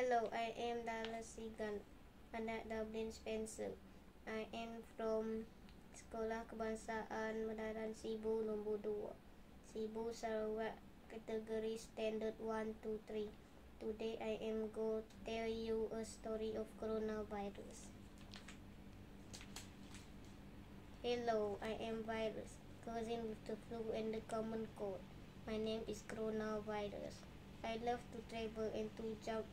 Hello, I am Dallas Sigan, anak Doubline Spencer. I am from Sekolah Kebangsaan Medaran Sibu nombor 2. Sibu Sarawak kategori standard 1 2 3. Today I am to tell you a story of coronavirus. Hello, I am virus, cousin with the flu and the common cold. My name is coronavirus. I love to travel and to jump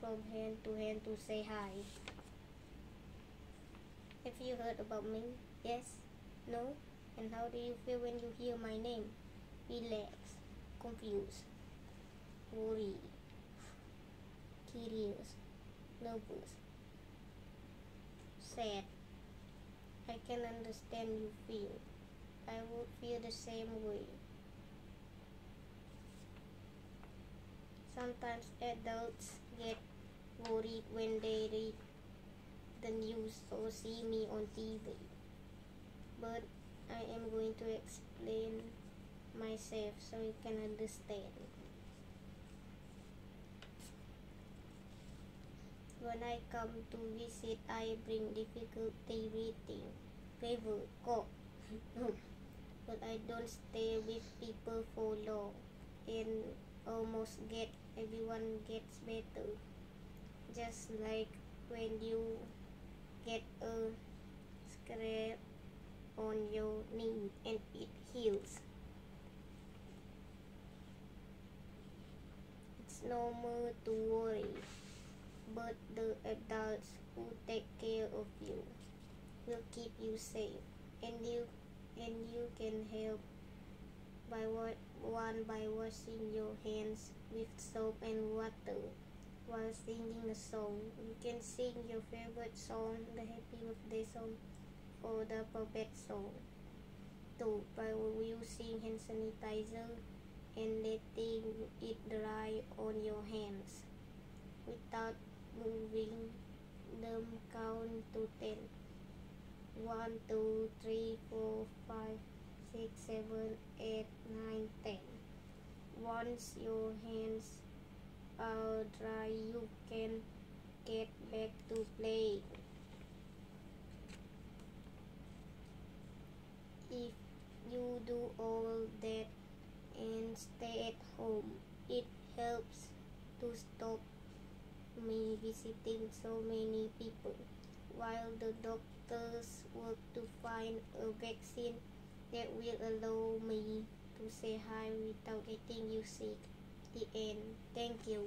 from hand to hand to say hi. Have you heard about me? Yes? No? And how do you feel when you hear my name? Relax, confused, worried, curious, nervous, sad. I can understand you feel. I would feel the same way. Sometimes adults get worried when they read the news or see me on TV. But I am going to explain myself so you can understand. When I come to visit, I bring difficulty reading, fever, cough. but I don't stay with people for long and almost get everyone gets better just like when you get a scrape on your knee and it heals. It's normal to worry, but the adults who take care of you will keep you safe and you and you can help by one by washing your hands with soap and water while singing a song. You can sing your favorite song, the Happy Birthday song, or the perfect song. Two, by using hand sanitizer and letting it dry on your hands without moving them count to ten. One, two, three, four, five, six, seven, eight, nine, ten. Once your hands are dry you can get back to play if you do all that and stay at home it helps to stop me visiting so many people while the doctors work to find a vaccine that will allow me to say hi without getting you sick the end. Thank you.